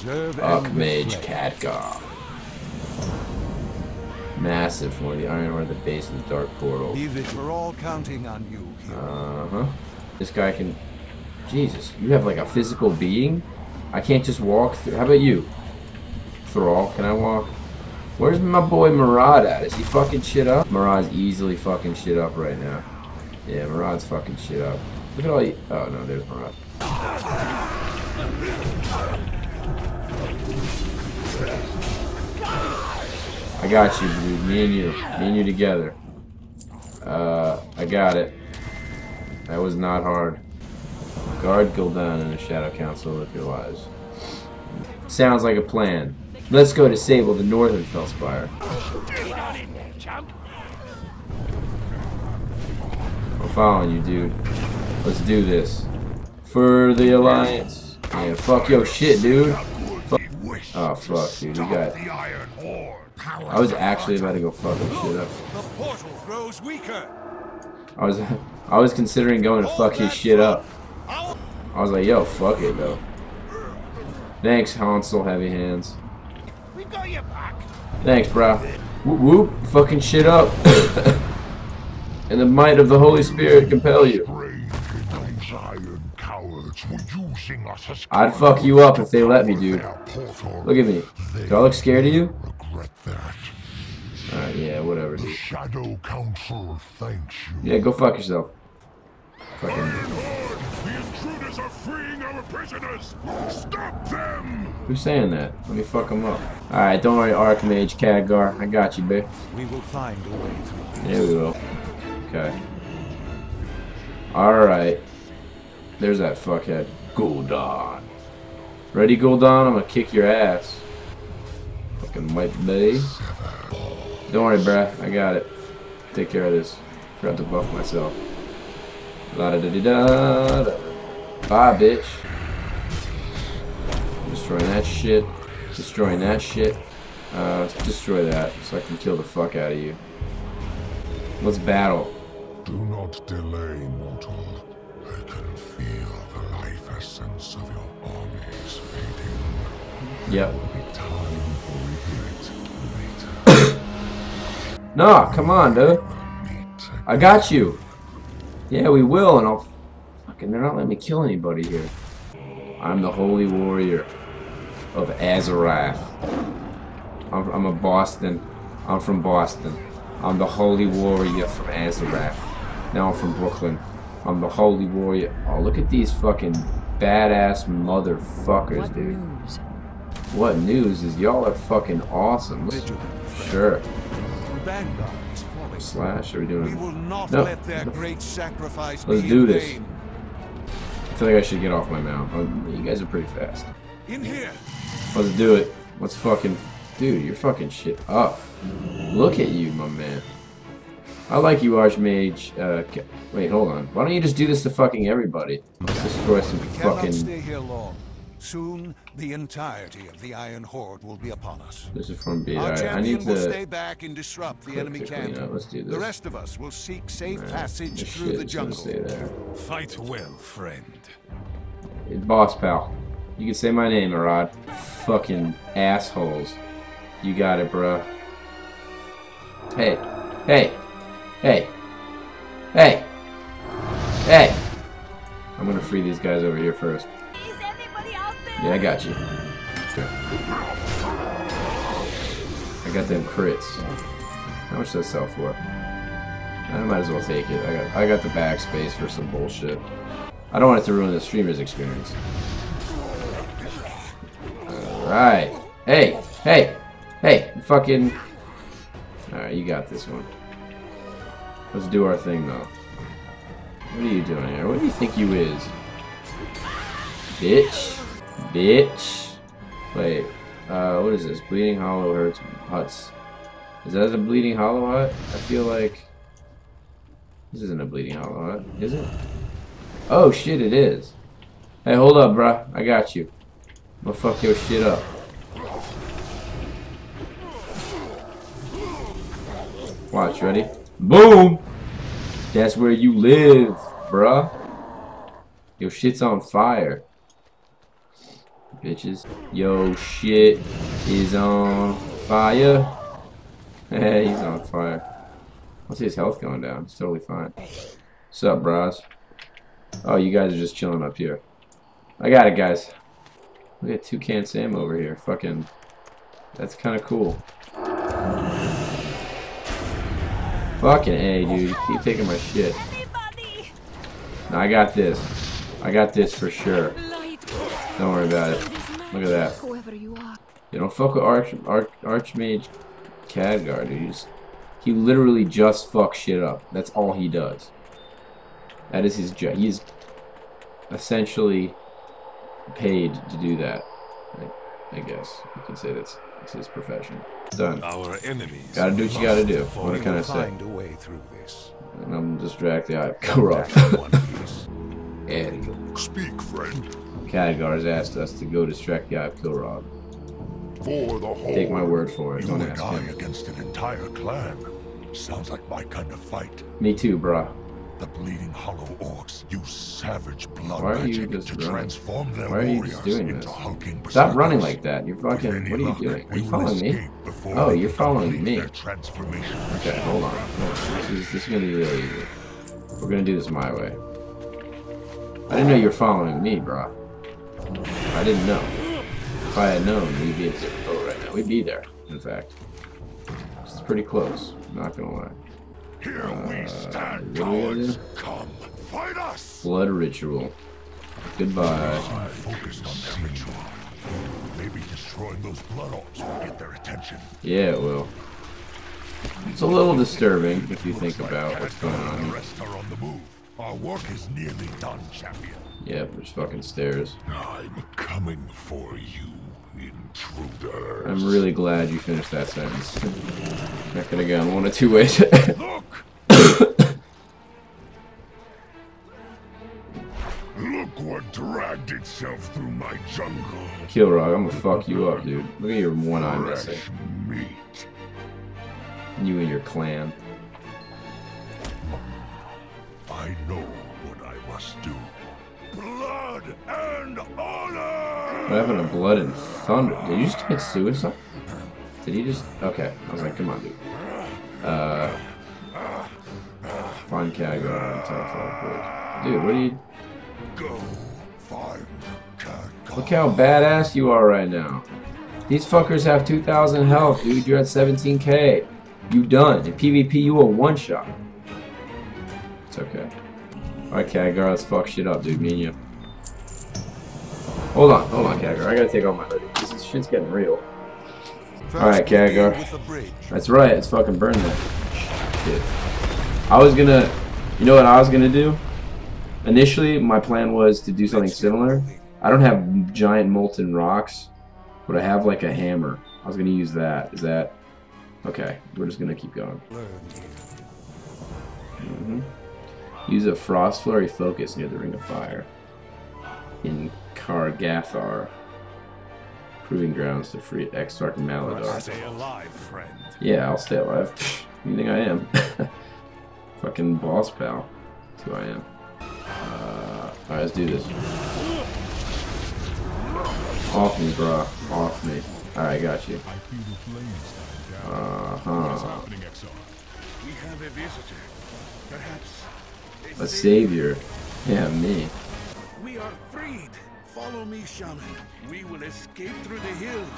Observe Archmage Khadgar. Massive for the Iron Horde at the base of the Dark Portal. Leave. We're all counting on you. Uh huh. This guy can. Jesus, you have like a physical being? I can't just walk through. How about you? Thrall, can I walk? Where's my boy Maraad at? Is he fucking shit up? Maraad's easily fucking shit up right now. Yeah, Maraad's fucking shit up. Look at all you. Oh no, there's Maraad. I got you, dude. Me and you. Me and you together. Uh, I got it. That was not hard. Guard Gul'dan and the Shadow Council with your lives. Sounds like a plan. Let's go disable the northern Felspire. I'm following you, dude. Let's do this. For the Alliance. Yeah, fuck your shit, dude. Fuck. Oh, fuck, dude. You got... I was actually about to go fuck this shit up. The portal grows weaker. I was... I was considering going to fuck his shit up. I was like, yo, fuck it, though. Thanks, Hansel Heavyhands. We got your back. Thanks, bro. Whoop whoop, fucking shit up. and the might of the Holy Spirit compel you. I'd fuck you up if they let me, dude. Look at me. Do I look scared of you? Alright, yeah, whatever, dude. Shadow Council thanks you. Yeah, go fuck yourself. Fucking. The intruders are freeing our prisoners! Stop them! Who's saying that? Let me fuck him up. Alright, don't worry, Archmage Khadgar. I got you, babe. We will find a way through. Yeah, we will. Okay. Alright. There's that fuckhead. Gul'dan. Ready, Gul'dan? I'm gonna kick your ass. Fucking white bay. Don't worry, bruh. I got it. Take care of this. Forgot to buff myself. La da da da. da. Bye, bitch. Destroying that shit. Destroying that shit. Uh, destroy that so I can kill the fuck out of you. Let's battle. Do not delay, mortal. I can feel the life essence of your armies fading. Yep. It will be time for regret later. Nah, come on, dude. I got you. Yeah, we will, and I'll. Fucking, they're not letting me kill anybody here. I'm the holy warrior of Azeroth. I'm, I'm a Boston. I'm from Boston. I'm the holy warrior from Azeroth. Now I'm from Brooklyn. I'm the holy warrior. Oh, look at these fucking badass motherfuckers, What dude. news? What news is y'all are fucking awesome. Sure. Vanguard is falling. Slash, are we We doing? will not No. let their great sacrifice Let's do this. I feel like I should get off my mount. Oh, you guys are pretty fast. In here. Let's do it. Let's fucking... Dude, you're fucking shit up. Look at you, my man. I like you, Archmage. Uh, wait, hold on. Why don't you just do this to fucking everybody? Let's destroy some fucking... stay here long. Soon, the entirety of the Iron Horde will be upon us. This is from B. Our I, I champion need will stay back and disrupt the enemy quickly, camp. yeah, The rest of us will seek safe Alright, passage this through the jungle. Stay there. Fight well, friend. Hey, Baucepal. You can say my name, Arad. Fucking assholes. You got it, bruh. Hey. Hey. Hey. Hey. Hey. I'm gonna free these guys over here first. Yeah, I got you. I got them crits. How much does that sell for? I might as well take it. I got I got the backspace for some bullshit. I don't want it to ruin the streamer's experience. Alright. Hey! Hey! Hey! Fucking Alright, you got this one. Let's do our thing though. What are you doing here? What do you think you is? Bitch. Bitch. Wait. Uh, what is this? Bleeding Hollow hurts huts. Is that a Bleeding Hollow hut? I feel like... This isn't a Bleeding Hollow hut, is it? Oh shit, it is. Hey, hold up, bruh. I got you. I'm gonna fuck your shit up. Watch, ready? Boom! That's where you live, bruh. Your shit's on fire. Bitches. Yo, shit is on fire. Hey, he's on fire. I see his health going down. It's totally fine. What's up, bros? Oh, you guys are just chilling up here. I got it, guys. We got two Toucan Sam over here. Fucking, that's kind of cool. Fucking A, dude. Keep taking my shit. No, I got this. I got this for sure. Don't worry about it. Look at that. Whoever you are. You don't fuck with Arch, Arch Archmage Khadgar, dude. He, just, he literally just fucks shit up. That's all he does. That is his job. He's essentially paid to do that. I, I guess you can say that's, that's his profession. Done. Our enemies. Gotta do what you gotta do. What can I say? find a way through this. And I'm distracted. I corrupt. Back in one piece. There. Speak, friend, Khadgar has asked us to go distract the Eye of for the whole. Take my word for it. You Don't and ask I him. against an entire clan. Sounds like my kind of fight. Me too, bruh. The bleeding hollow orcs use savage blood Why are you magic just to running? transform their Why are you warriors doing into this? hulking Stop running like that. You're fucking. What are you doing? Are you following me? Oh, you're following me. transformation. Okay, hold on. This is this is gonna be really easy. We're gonna do this my way. I didn't know you were following me, bro. I didn't know. If I had known, we'd be in a different boat right now. We'd be there, in fact. It's pretty close. Not gonna lie. Here we uh, stand, what are cowards. Come, fight us. Blood ritual. Goodbye. I'm focused on their ritual. Maybe destroying those blood orbs will get their attention. Yeah, it will. It's a little disturbing if you think about what's going on The rest are on the move. Our work is nearly done, champion. Yeah, there's fucking stairs. I'm coming for you, intruders. I'm really glad you finished that sentence. That could have gone one of two ways. Look! Look what dragged itself through my jungle. Kilrogg, I'm gonna fuck you up, dude. Look at your one eye missing. Meat. You and your clan. I know what I must do. Blood and honor! What happened to Blood and Thunder? Did you just commit suicide? Did he just... Okay, I was like, come on, dude. Uh... Find Khadgar and teleport. Dude, what are you... Go find Khadgar. Look how badass you are right now. These fuckers have 2,000 health, dude. You're at 17k. You done. In PvP, you a one-shot. It's okay. Alright, Khadgar, let's fuck shit up, dude. Me and you. Hold on, hold on, Khadgar. I gotta take off my hoodie. This is, shit's getting real. Alright, First, we deal Khadgar. With the bridge. That's right, it's fucking burn that shit. I was gonna, you know what I was gonna do? Initially, my plan was to do something similar. I don't have giant molten rocks, but I have like a hammer. I was gonna use that. Is that okay? We're just gonna keep going. Learn hmm Use a frost flurry focus near the ring of fire in Kargathar. Proving grounds to free Exarch Maladaar. Stay alive, friend. Yeah, I'll stay alive. you think I am? Fucking Baucepal. That's who I am. Uh, Alright, let's do this. Off me, bro. Off me. Alright, got you. Uh-huh. We have a visitor. Perhaps A savior. Yeah, me. we are freed. Follow me, shaman. We will escape through the hills.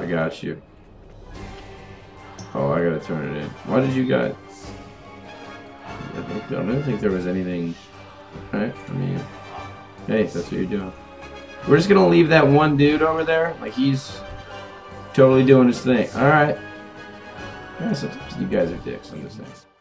I got you. Oh, I gotta turn it in. Why did you guys... I don't- I don't think there was anything... Alright, I mean... Hey, that's what you're doing. We're just gonna leave that one dude over there. Like, he's totally doing his thing. Alright. Yeah, so you guys are dicks, I'm just saying.